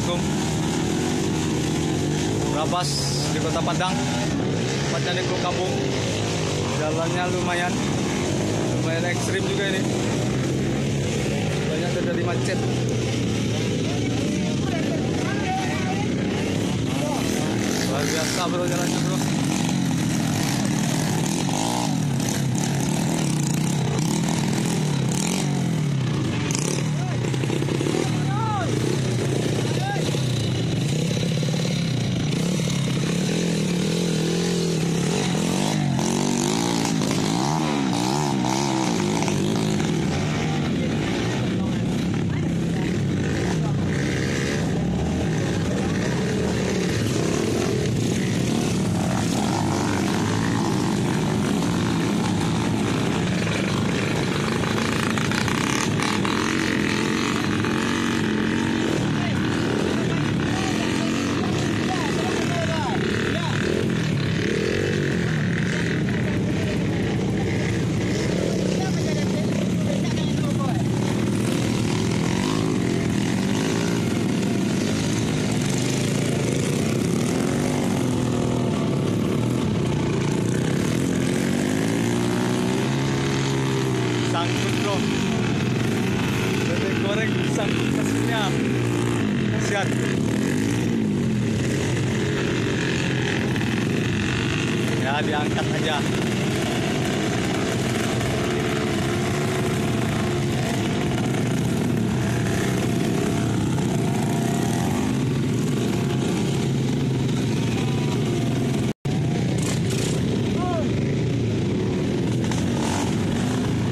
Assalamualaikum. Rabas di kota Padang. Tempatnya di Kampung. Jalannya lumayan Lumayan ekstrim juga ini. Banyak terjadi macet. Luar biasa bro jalannya bro sangkut bro. Bebek goreng sangkut mesinnya kasihan. Ya diangkat aja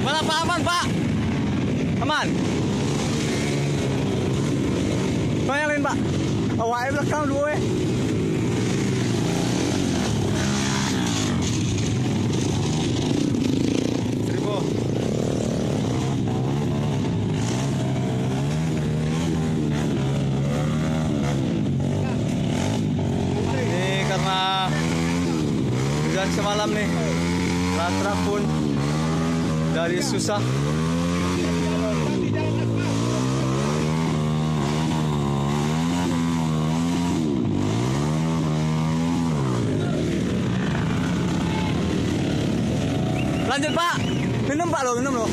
Mana Pak aman Pak? Aman. Bayangin Pak. Awalnya belakang karena hujan semalam nih. Ratra pun dari susah lanjut pak. Minum pak lo minum lo.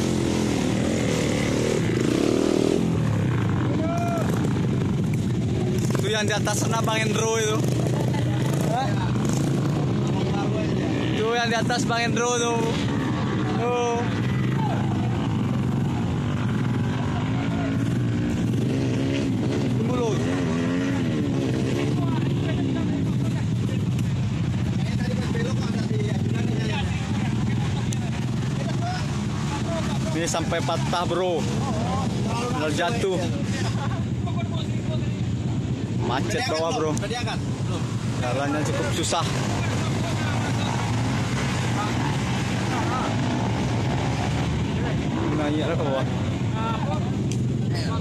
Itu yang di atas sana bang Endro itu itu yang di atas bang Endro tuh. Tuh Ini sampai patah bro. Benar jatuh. Macet bawah bro. Jalannya cukup susah. Naik ke bawah